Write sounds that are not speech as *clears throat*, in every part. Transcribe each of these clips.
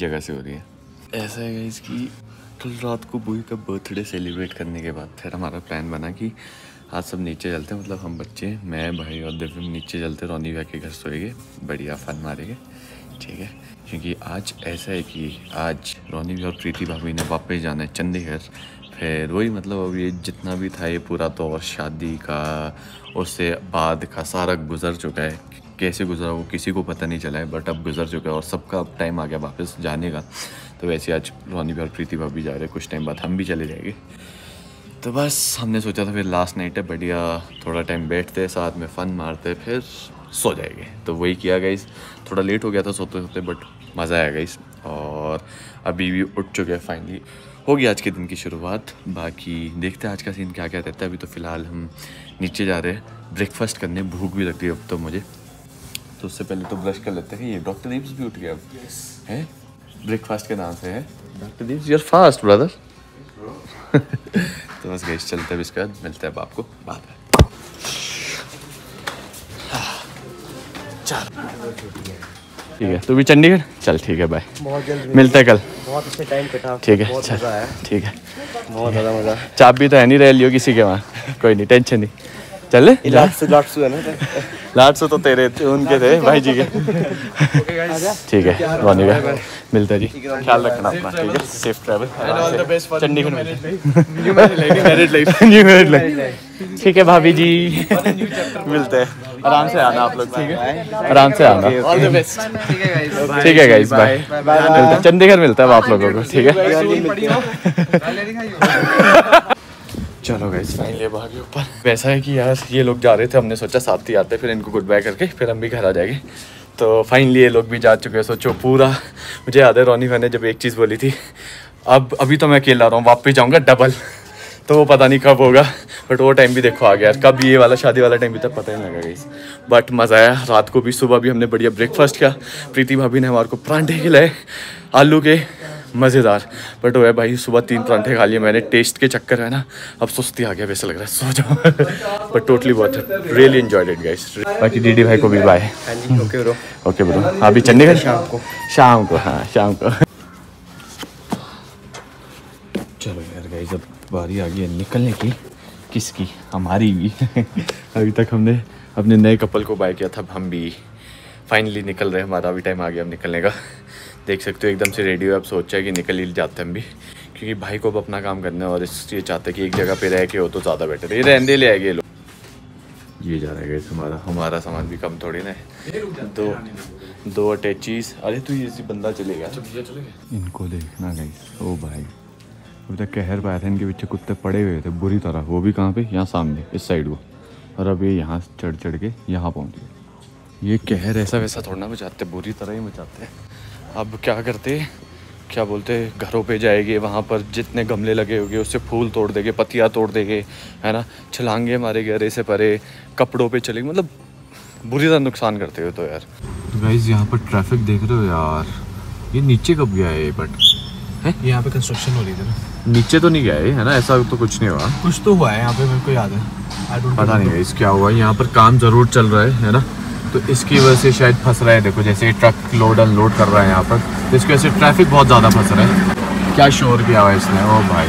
जगह से हो रही है। ऐसा है इसकी कल रात को बुई का बर्थडे सेलिब्रेट करने के बाद फिर हमारा प्लान बना कि आज सब नीचे चलते हैं मतलब हम बच्चे, मैं, भाई और दिव्य नीचे चलते, रोनी भैया के घर सोएँगे, बढ़िया फन मारेंगे, ठीक है? क्योंकि आज ऐसा है कि आज रोनी भी और प्रीति भाभी ने वापस जाना है चंडीगढ़, फिर वही मतलब अभी जितना भी था ये पूरा तो और शादी का, उससे बाद का सारा गुजर चुका है। कैसे गुजरा वो किसी को पता नहीं चला है बट अब गुजर चुका है और सबका अब टाइम आ गया वापस जाने का। तो वैसे आज रोनी भी और प्रीति भाभी जा रहे हैं, कुछ टाइम बाद हम भी चले जाएँगे। तो बस हमने सोचा था फिर लास्ट नाइट है, बढ़िया थोड़ा टाइम बैठते साथ में फ़न मारते फिर सो जाएँगे। तो वही किया गई थोड़ा लेट हो गया था सोते सोते बट मज़ा आया गई और अभी भी उठ चुके हैं फाइनली होगी आज के दिन की शुरुआत, बाकी देखते हैं आज का सीन क्या क्या रहता है। अभी तो फ़िलहाल हम नीचे जा रहे हैं ब्रेकफास्ट करने, भूख भी लगती है अब तो मुझे। तो उससे पहले तो ब्रश कर लेते हैं। ये डॉक्टर दीप्स भी उठ गया। अब है? ब्रेकफास्ट के नाम से है। डॉक्टर दीप्स यूर फास्ट ब्रदर तो बस गई चलते हैं इसके बाद। मिलते हैं अब आपको। बाद में। ठीक है। तू भी चंडीगढ़? चल ठीक है बाय मिलते हैं। कल। बहुत अच्छे टाइम ठीक है चल। ठीक है। बहुत ज़्यादा मज़ा। चाबी तो है नहीं रह लियो किसी के वहाँ। कोई नहीं टेंशन नहीं। चले लाटसू लाटसू है ना लाट सौ तो तेरे थे उनके थे भाई जी के ठीक है रोनी का मिलता है जी ख्याल रखना अपना ठीक है सेफ़ ट्रैवल चंडीगढ़ में new married life new married life ठीक है भाभी जी मिलते हैं आराम से आना आप लोग ठीक है आराम से आना ऑल द बेस्ट ठीक है गाइस बाय चंडीगढ़ मिलता है आप लोगों को ठीक है चलो गाइस फाइनली अब आगे ऊपर। वैसा है कि यार ये लोग जा रहे थे हमने सोचा साथ ही आते फिर इनको गुड बाय करके फिर हम भी घर आ जाएँगे। तो फाइनली ये लोग भी जा चुके हैं सोचो पूरा। मुझे याद है रोनी मैंने जब एक चीज़ बोली थी अब अभी तो मैं अकेला रहा हूँ वापस जाऊँगा डबल तो वो पता नहीं कब होगा बट वो टाइम भी देखो आ गया यार कब ये वाला शादी वाला टाइम भी तक पता ही नहीं लगा गई बट मज़ा आया रात को भी सुबह भी हमने बढ़िया ब्रेकफास्ट किया। प्रीति भाभी ने हमारे को परांठे खिलाए आलू के। मज़ेदार। बट वो है भाई सुबह तीन परांठे खा लिए मैंने। टेस्ट के चक्कर है ना। अब सुस्ती आ गया वैसे लग रहा है। सो जाओ। *laughs* बट टोटली बहुत रियली एंजॉयड इट गाइस बाकी डीडी भाई को भी बाय हाँ ओके ब्रो ओके ब्रो अभी चंडीगढ़? शाम को। शाम को हाँ शाम को। चलो यार गाइस अब बारी आ गई है निकलने की। किसकी? हमारी भी *laughs* अभी तक हमने अपने नए कपल को बाय किया था हम भी। फाइनली निकल रहे हैं। हमारा अभी टाइम आ गया अब निकलने का। देख सकते हो एकदम से रेडी हो। अब सोचा है कि निकल ही जाते हैं हम भी क्योंकि भाई को अब अपना काम करना है और इसलिए चाहते हैं कि एक जगह पे रह के हो तो ज़्यादा बेटर ये रहने ले आएँगे ये लोग। ये जा रहा है हमारा हमारा सामान भी कम थोड़ी ना है। दो दो। अटैचीज अरे तू ये बंदा चलेगा? इनको देखना गाइस ओ भाई अभी तक कहर पाया था इनके पीछे कुत्ते पड़े हुए थे बुरी तरह। वो भी कहाँ पे? यहाँ सामने इस साइड को और अब ये यहाँ चढ़ चढ़ के यहाँ पहुँच गए। ये कहर ऐसा वैसा थोड़ा ना बचाते बुरी तरह ही बचाते हैं। अब क्या करते? क्या बोलते? घरों पे जाएँगे वहाँ पर जितने गमले लगे होंगे उससे फूल तोड़ देंगे पत्तियाँ तोड़ देंगे है ना? छलांगे मारे गहरे से परे कपड़ों पे चलेंगे मतलब बुरी तरह नुकसान करते हो तो यार। गाइज़ यहाँ पर ट्रैफ़िक देख रहे हो यार। ये नीचे कब गया है बट है? यहाँ पे कंस्ट्रक्शन हो रही थी ना। नीचे तो नहीं गया है है ना? ऐसा तो कुछ नहीं हुआ। कुछ तो हुआ है यहाँ पे मेरे को याद है। पता नहीं गाइस क्या हुआ? यहाँ पर काम ज़रूर चल रहा है है ना? तो इसकी वजह से शायद फंस रहा है देखो जैसे ट्रक लोड अनलोड कर रहा है यहाँ पर तो इसकी वजह से ट्रैफ़िक बहुत ज़्यादा फंस रहा है। क्या शोर किया हुआ इसने? ओ भाई।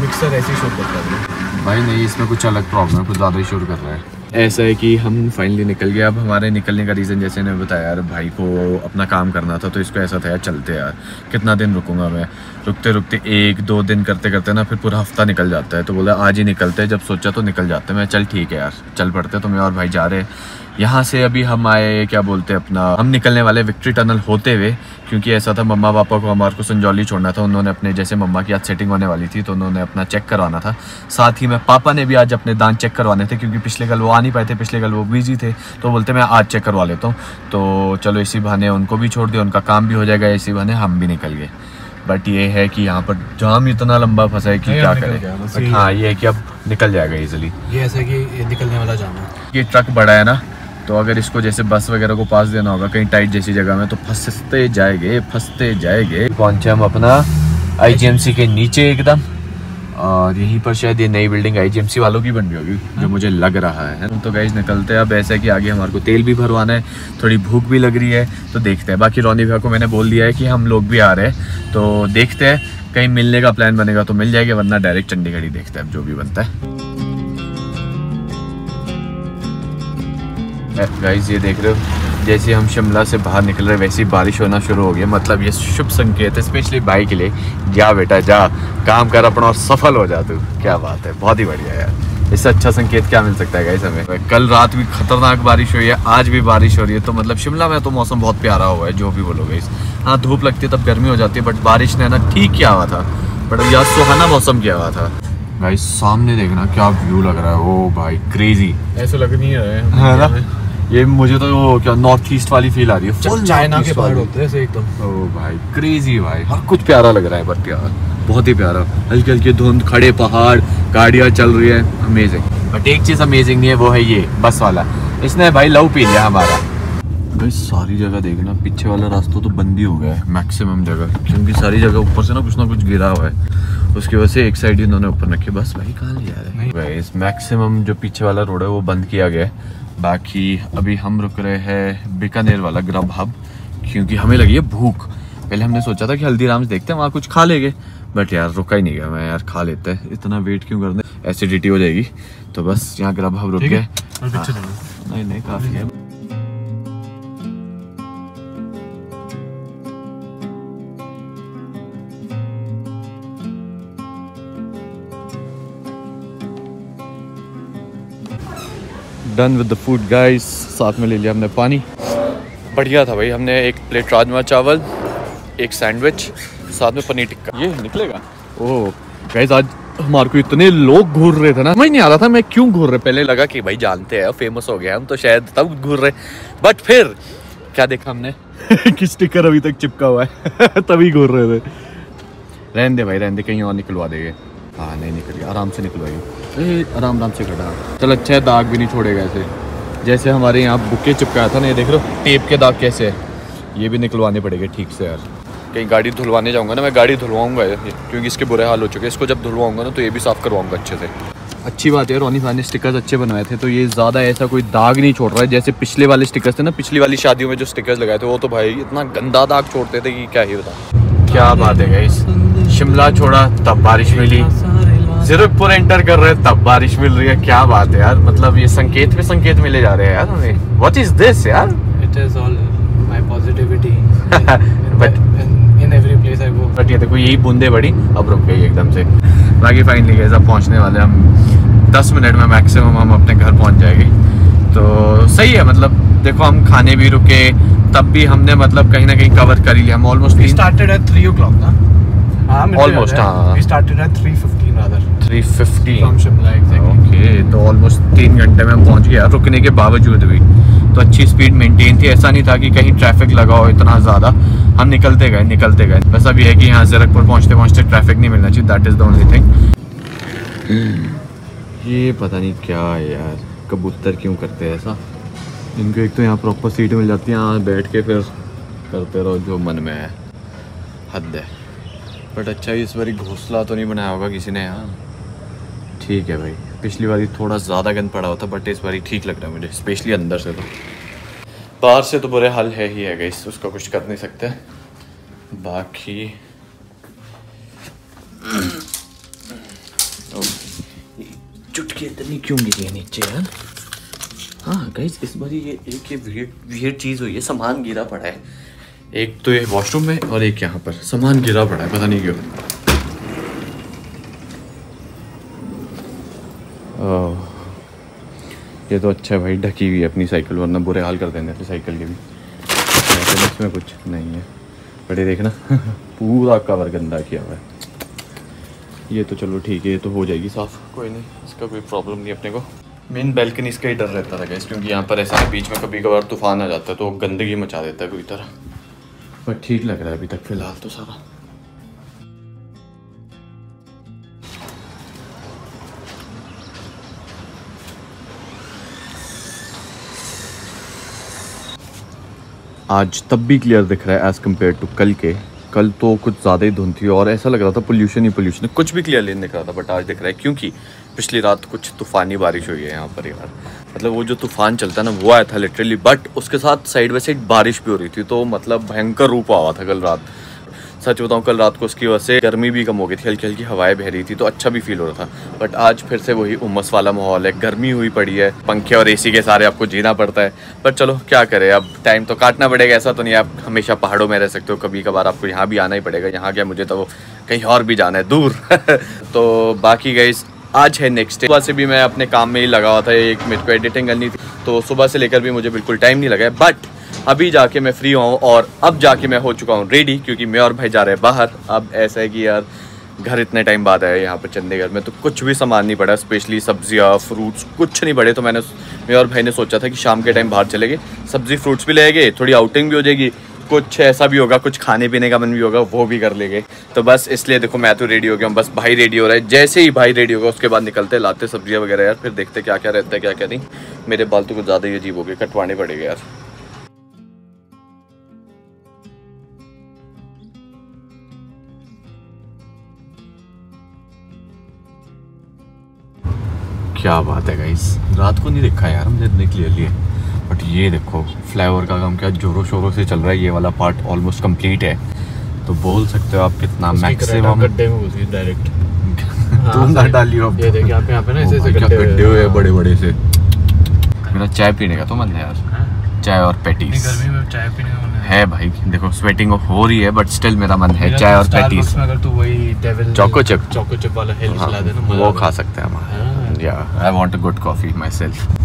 मिक्सर ऐसे ही शो करता है। भाई नहीं इसमें कुछ अलग प्रॉब्लम है कुछ ज़्यादा ही शोर कर रहा है। ऐसा है कि हम फाइनली निकल गए अब हमारे निकलने का रीज़न जैसे ने बताया यार भाई को अपना काम करना था तो इसको ऐसा था यार चलते यार कितना दिन रुकूँगा मैं? रुकते रुकते एक दो दिन करते करते ना फिर पूरा हफ़्ता निकल जाता है। तो बोला, आज ही निकलते हैं। जब सोचा तो निकल जाते हैं। मैं, चल ठीक है यार, चल पड़ते तो मैं और भाई जा रहे यहाँ से अभी हम आए, क्या बोलते हैं अपना, हम निकलने वाले विक्ट्री टनल होते हुए, क्योंकि ऐसा था मम्मा पापा को, हमारे को संजौली छोड़ना था। उन्होंने अपने, जैसे मम्मा की आज सेटिंग होने वाली थी तो उन्होंने अपना चेक करवाना था। साथ ही में, पापा ने भी आज अपने दांत चेक करवाने थे, क्योंकि पिछले कल वो आ नहीं पाए थे, पिछले कल वो बिज़ी थे। तो बोलते, मैं आज चेक करवा लेता हूँ। तो चलो, इसी बहाने उनको भी छोड़ दिया, उनका काम भी हो जाएगा, इसी बहाने हम भी निकल गए। बट ये है कि यहाँ पर जाम इतना लंबा फंसा है कि क्या करें? हाँ ये है कि अब निकल जाएगा इजिली ये ऐसा कि ये निकलने वाला जाम है। ये ट्रक बड़ा है ना तो अगर इसको जैसे बस वगैरह को पास देना होगा कहीं टाइट जैसी जगह में तो फंसते जाएँगे फंसते जाएँगे। पहुँचे हम अपना आईजीएमसी के नीचे एकदम। और यहीं पर शायद ये नई बिल्डिंग आई जीएमसी वालों की बन रही होगी जो मुझे लग रहा है। तो गाइज़ निकलते हैं अब ऐसा है कि आगे हमारे को तेल भी भरवाना है थोड़ी भूख भी लग रही है तो देखते हैं। बाकी रोनी भैया को मैंने बोल दिया है कि हम लोग भी आ रहे हैं तो देखते हैं कहीं मिलने का प्लान बनेगा तो मिल जाएगा वरना डायरेक्ट चंडीगढ़ ही देखते हैं अब जो भी बनता है। गाइज़ ये देख रहे हो? जैसे हम शिमला से बाहर निकल रहे वैसे ही बारिश होना शुरू हो गया मतलब ये शुभ संकेत है स्पेशली बाइक के लिए। जा बेटा जा। काम कर अपना और सफल हो जा तू। क्या बात है बहुत ही बढ़िया यार। इससे अच्छा संकेत क्या मिल सकता है गाइस हमें? कल रात भी खतरनाक बारिश हुई है आज भी बारिश हो रही है। तो मतलब शिमला में तो मौसम बहुत प्यारा हुआ है जो भी बोलोगे इस हाँ धूप लगती है तब गर्मी हो जाती है बट बारिश ने ना ठीक किया हुआ था। बट यार सुहाना मौसम किया हुआ था। भाई सामने देखना क्या व्यू लग रहा है। ओ भाई क्रेजी ऐसा लग नहीं रहा है। है ना? ये मुझे तो क्या नॉर्थ ईस्ट वाली फील आ रही है? Full चाइना के पहाड़ होते हैं एकदम। ओ भाई क्रेजी भाई। हर कुछ प्यारा लग रहा है बट यार बहुत ही प्यारा। हल्की हल्की धुंध खड़े पहाड़ गाड़ियाँ चल रही है। अमेजिंग बट एक चीज़ अमेजिंग नहीं है वो है ये बस वाला। इसने भाई लव पी लिया हमारा। भाई सारी जगह देखना पीछे वाला रास्ता तो बंद ही हो गया है मैक्सिमम जगह। क्योंकि सारी जगह ऊपर से ना कुछ ना कुछ गिरा हुआ है। उसकी वजह से एक साइड ही इन्होंने ऊपर रखी बस भाई कहाँ ले जा रहे हैं मैक्सिमम जो पीछे वाला रोड है वो बंद किया गया है। बाकी अभी हम रुक रहे हैं बीकानेर वाला ग्रब हब क्योंकि हमें लगी है भूख। पहले हमने सोचा था कि हल्दीराम्स देखते हैं वहाँ कुछ खा लेंगे। बट यार रुका ही नहीं गया मैं यार खा लेते हैं। इतना वेट क्यों करना? एसिडिटी हो जाएगी। तो बस यहाँ ग्रब हब रुक गए है। नहीं नहीं काफ़ी है। Done with the food guys साथ में ले लिया हमने पानी। बढ़िया था भाई, हमने एक प्लेट राजमा चावल, एक सैंडविच, साथ में पनीर टिक्का। ये निकलेगा? ओह गाइस आज हमारे को इतने लोग घूर रहे थे ना। समझ नहीं आ रहा था मैं क्यों घूर रहे। पहले लगा कि भाई जानते हैं फ़ेमस हो गया हम तो शायद तब घूर रहे। बट फिर, क्या देखा हमने? *laughs* कि स्टिकर अभी तक चिपका हुआ है। *laughs* तभी घूर रहे थे। रहने दे भाई, रहने दे, कहीं और निकलवा देंगे। हाँ नहीं निकल गया आराम से निकलवाइए आराम आराम से खड़ा चल अच्छा है दाग भी नहीं छोड़ेगा ऐसे। जैसे हमारे यहाँ बुके चिपकाया था ना, ये देख लो टेप के दाग कैसे है। ये भी निकलवाने पड़ेंगे, ठीक से यार। कहीं गाड़ी धुलवाने जाऊँगा ना, मैं गाड़ी धुलवाऊँगा क्योंकि इसके बुरे हाल हो चुके हैं। इसको जब धुलवाऊँगा ना तो ये भी साफ़ करवाऊँगा अच्छे से। अच्छी बात है, रोनी भाई ने स्टिकर्स अच्छे बनवाए थे तो ये ज़्यादा ऐसा कोई दाग नहीं छोड़ रहा है, जैसे पिछले वाले स्टिकर्स थे ना, पिछली वाली शादियों में जो स्टिकर्स लगाए थे, वो तो भाई इतना गंदा दाग छोड़ते थे कि क्या ही बता क्या बात है गाइस शिमला छोड़ा, तब बारिश मिली। जीरकपुर एंटर कर रहे हैं, तब बारिश मिल रही है क्या बात है यार मतलब ये संकेत पे संकेत मिले जा रहे हैं यार हमें व्हाट इज़ दिस यार is all my positivity. *laughs* But- in, in every place I go. But ये देखो यही बूंदे बड़ी अब रुक गई एकदम से बाकी फाइनली गए अब पहुँचने वाले हम 10 मिनट में मैक्सिमम हम अपने घर पहुँच जाएँगे तो सही है मतलब देखो हम खाने भी रुके तब भी हमने मतलब कहीं ना कहीं कवर कर ही लिया हम almost started at three o'clock, ना? हाँ Almost, है। started at three fifteen rather. Three fifty. Okay तो ऑलमोस्ट तीन घंटे में हम पहुँच गए। यार, रुकने के बावजूद भी। तो अच्छी स्पीड मेंटेन थी। ऐसा नहीं था कि कहीं ट्रैफ़िक लगा हो इतना ज़्यादा। हम निकलते गए निकलते गए। बस अब ये है कि यहाँ जीरकपुर पहुँचते पहुँचते ट्रैफ़िक नहीं मिलना चाहिए। That is the only thing ये पता नहीं क्या है यार। कबूतर क्यों करते हैं ऐसा? इनको एक तो यहाँ प्रॉपर सीट मिल जाती है। यहाँ बैठ के फिर करते रहो जो मन में है। हद है। बट अच्छा इस बारी घोंसला तो नहीं बनाया होगा किसी ने यहाँ ठीक है भाई। पिछली बारी थोड़ा ज़्यादा गंद पड़ा होता बट इस बारी ठीक लग रहा है मुझे स्पेशली अंदर से तो। बाहर से तो बुरे हाल है ही है गई उसका कुछ कर नहीं सकते। बाकी *clears throat* चुटकी इतनी क्यों गिरी है नीचे यार हाँ गाइस इस बार ये एक ये वियर्ड चीज़ हुई है सामान गिरा पड़ा है। एक तो ये वॉशरूम में और एक यहाँ पर। सामान गिरा पड़ा है पता नहीं क्यों। ये तो अच्छा है भाई, ढकी हुई है अपनी साइकिल वरना बुरे हाल कर देंगे अपनी साइकिल के भी। इसमें कुछ नहीं है। बड़े देखना, *laughs* पूरा कवर गंदा किया हुआ है। ये तो चलो ठीक है, ये तो हो जाएगी साफ़। कोई नहीं, इसका कोई प्रॉब्लम नहीं अपने को। मेन बैल्कनी इसका ही डर रहता था गैस क्योंकि यहाँ पर ऐसा है, बीच में कभी कभार तूफ़ान आ जाता है तो गंदगी मचा देता है पूरी तरह। पर ठीक लग रहा है अभी तक, फ़िलहाल तो सारा। आज तब भी क्लियर दिख रहा है एज़ कंपेयर टू कल के। कल तो कुछ ज़्यादा ही धुंध थी और ऐसा लग रहा था पोल्यूशन ही पोल्यूशन कुछ भी क्लियरली नहीं दिख रहा था बट आज दिख रहा है क्योंकि पिछली रात कुछ तूफ़ानी बारिश हुई है यहाँ पर यार। मतलब वो जो तूफ़ान चलता है ना, वो आया था लिटरली बट उसके साथ साइड बाई साइड बारिश भी हो रही थी तो मतलब भयंकर रूप आवा था कल रात। सच बताऊँ, कल रात को उसकी वजह से गर्मी भी कम हो गई थी, हल्की हल्की हवाएँ बह रही थी तो अच्छा भी फील हो रहा था। बट आज फिर से वही उमस वाला माहौल है, गर्मी हुई पड़ी है, पंखे और एसी के सारे आपको जीना पड़ता है। पर चलो, क्या करें, अब टाइम तो काटना पड़ेगा, ऐसा तो नहीं आप हमेशा पहाड़ों में रह सकते हो कभी कभार आपको यहाँ भी आना ही पड़ेगा, यहाँ क्या मुझे तो कहीं और भी जाना है, दूर। *laughs* तो बाकी गई आज है नेक्स्ट डे सुबह से भी मैं अपने काम में ही लगा हुआ था, एक मेरे को एडिटिंग करनी थी तो सुबह से लेकर भी मुझे बिल्कुल टाइम नहीं लगा है बट अभी जाके मैं फ्री हूँ और अब जाके मैं हो चुका हूँ रेडी क्योंकि मैं और भाई जा रहे हैं बाहर। अब ऐसा है कि यार, घर इतने टाइम बाद आया यहाँ पर चंडीगढ़ में तो कुछ भी सामान नहीं पड़ा स्पेशली सब्ज़ियाँ फ्रूट्स कुछ नहीं पड़े तो मैंने मैं और भाई ने सोचा था कि शाम के टाइम बाहर चले गए। सब्ज़ी फ्रूट्स भी ले गए, थोड़ी आउटिंग भी हो जाएगी, कुछ ऐसा भी होगा, कुछ खाने पीने का मन भी होगा, वो भी कर लेंगे। तो बस इसलिए देखो, मैं तो रेडी हो गया हूँ, बस भाई रेडी हो रहा है। जैसे ही भाई रेडी होगा उसके बाद निकलते लाते सब्ज़ियाँ वगैरह यार, फिर देखते क्या क्या रहता है क्या क्या नहीं। मेरे बाल तो कुछ ज़्यादा ही अजीब हो गए, कटवाने पड़ेगा यार। क्या बात है गाइस रात को नहीं देखा यार हमने इतने क्लियरली बट ये देखो फ्लाईओवर का काम क्या जोरों शोरों से चल रहा है ये वाला पार्ट ऑलमोस्ट कंप्लीट है। तो बोल सकते हो आप कितना मैक्सिमम गड्ढे में घुस डायरेक्ट *laughs* तुम ना डालियो ये देख यहाँ पे यहाँ पे ना ऐसे ऐसे गड्ढे गड्ढे हुए हैं। हैं। बड़े बड़े से। मेरा चाय पीने का तो मन है यार। हाँ? चाय और पैटीज गर्मी में चाय पीने का मन है। है भाई देखो स्वेटिंग हो रही है बट स्टिल मेरा मन है चाय तो और पैटीज अगर तू वही। चोको चिप वाला हेल हाँ, खिला देना वो खा। सकते हैं हाँ। हम या I want a good coffee myself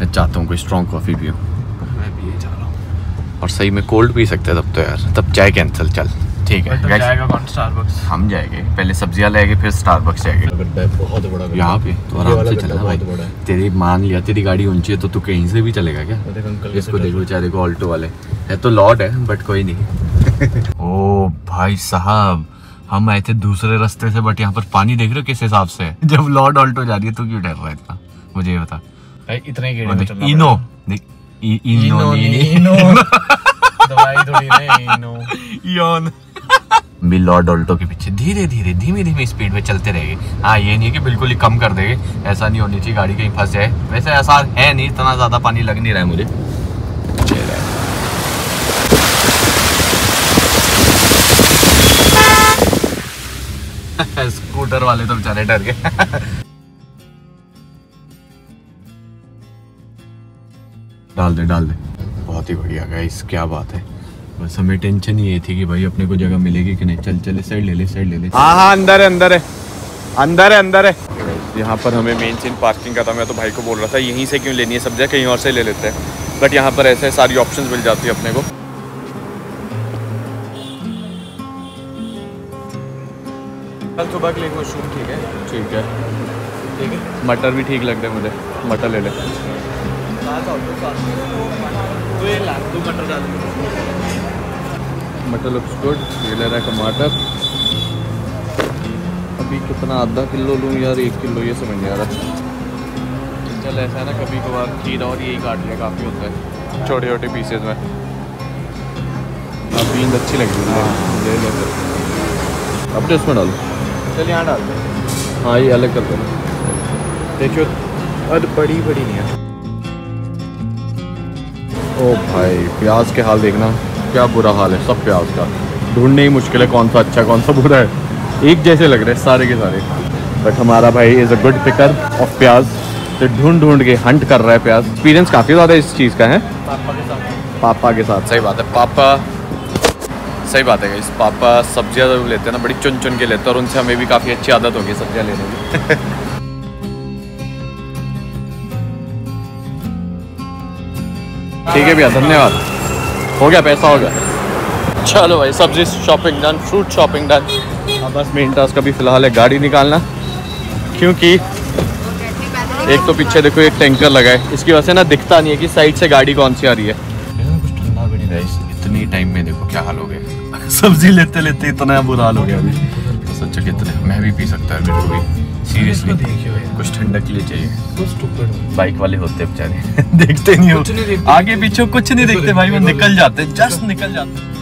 मैं चाहता हूँ कोई स्ट्रॉन्ग कॉफ़ी पीऊँ मैं भी ये चाह रहा हूँ। और सही में कोल्ड पी सकते हैं तब तो यार। तब चाय कैंसिल चल। ठीक है तो जाएगा कौन? स्टारबक्स हम जाएँगे। पहले सब्ज़ियाँ लेंगे फिर स्टारबक्स जाएँगे। बहुत बड़ा यहाँ पे तो ये आराम से चलना भाई। बहुत बड़ा है। तेरी मान लिया तेरी गाड़ी ऊँची है तो तू कहीं से भी चलेगा क्या? इसको देखो बेचारे को ऑल्टो वाले। है तो लॉट है बट कोई नहीं। *laughs* ओ भाई साहब हम आए थे दूसरे रास्ते से बट यहाँ पर पानी देख रहे हो किस हिसाब से? जब लॉर्ड ऑल्टो जा रही है तो क्यों डर रहा है इतना? मुझे ये बता। इतने इनो। इनो इनो *laughs* भी लॉर्ड ऑल्टो के पीछे धीरे धीरे धीमे धीमे स्पीड में चलते रहेंगे हाँ ये नहीं कि बिल्कुल ही कम कर देंगे। ऐसा नहीं होनी चाहिए गाड़ी कहीं फंस जाए। वैसे ऐसा है नहीं इतना ज़्यादा पानी लग नहीं रहा है मुझे। *laughs* स्कूटर वाले तो बेचारे डर गए। *laughs* डाल दे डाल दे। बहुत ही बढ़िया गाइस क्या बात है। बस हमें टेंशन ही ये थी कि भाई अपने को जगह मिलेगी कि नहीं। चल, चले साइड ले ले साइड ले ले। हाँ हाँ अंदर है अंदर है। अंदर है अंदर है। यहाँ पर हमें मेन सीन पार्किंग का था। मैं तो भाई को बोल रहा था, यहीं से क्यों लेनी है सब्ज़ियाँ? कहीं और से ले लेते हैं। बट यहाँ पर ऐसे सारी ऑप्शंस मिल जाती है अपने को। कल सुबह के लिए मशरूम ठीक है? ठीक है। ठीक है। मटर भी ठीक लग रहे हैं मुझे। मटर ले ले। तो ये मटर मटर लुक्स गुड ये ले रहा है टमाटर। अभी कितना आधा किलो लूँ यार? एक किलो ये समझ नहीं आ रहा। चल ऐसा है ना कभी कभार खीरा और यही काट लिया काफ़ी होता है। छोटे छोटे पीसेज में। अब बीन्स अच्छी लग है। ले ले। फिर अब इसमें डालो। चल यहाँ डाल दो हाँ ये अलग कर दो। देखियो अरे बड़ी बड़ी नहीं है। ओ भाई प्याज के हाल देखना। क्या बुरा हाल है सब प्याज का। ढूँढने ही मुश्किल है कौन सा अच्छा कौन सा बुरा है। एक जैसे लग रहे हैं सारे के सारे। बट हमारा भाई is a good picker of प्याज। तो ढूंढ ढूंढ के हंट कर रहा है प्याज। एक्सपीरियंस काफ़ी ज़्यादा इस चीज़ का है। पापा के साथ। पापा के साथ। सही बात है पापा सही बात है, इस पापा सब्ज़ियाँ ज़रूर लेते हैं ना, बड़ी चुन चुन के लेते हैं, और उनसे हमें भी काफ़ी अच्छी आदत होगी सब्ज़ियाँ लेने की। ठीक है भैया, धन्यवाद। हो गया, पैसा हो गया। चलो भाई, सब्ज़ी shopping done fruit shopping done बस मेन टास्क अभी फ़िलहाल है, गाड़ी निकालना, क्योंकि एक तो पीछे देखो, एक टैंकर लगा है। इसकी वजह से ना दिखता नहीं है कि साइड से गाड़ी कौन सी आ रही है। ठंडा भी नहीं गाइस इतनी टाइम में देखो क्या हाल हो गया *laughs* सब्ज़ी लेते लेते इतना बुरा हाल हो गया अभी। तो सोचो कितने मैं भी पी सकता है मेरे को भी सीरियसली देखियो कुछ ठंडक के लिए चाहिए। बाइक वाले होते बेचारे। *laughs* देखते नहीं हो। आगे पीछे कुछ नहीं देखते भाई वो निकल जाते जस्ट निकल जाते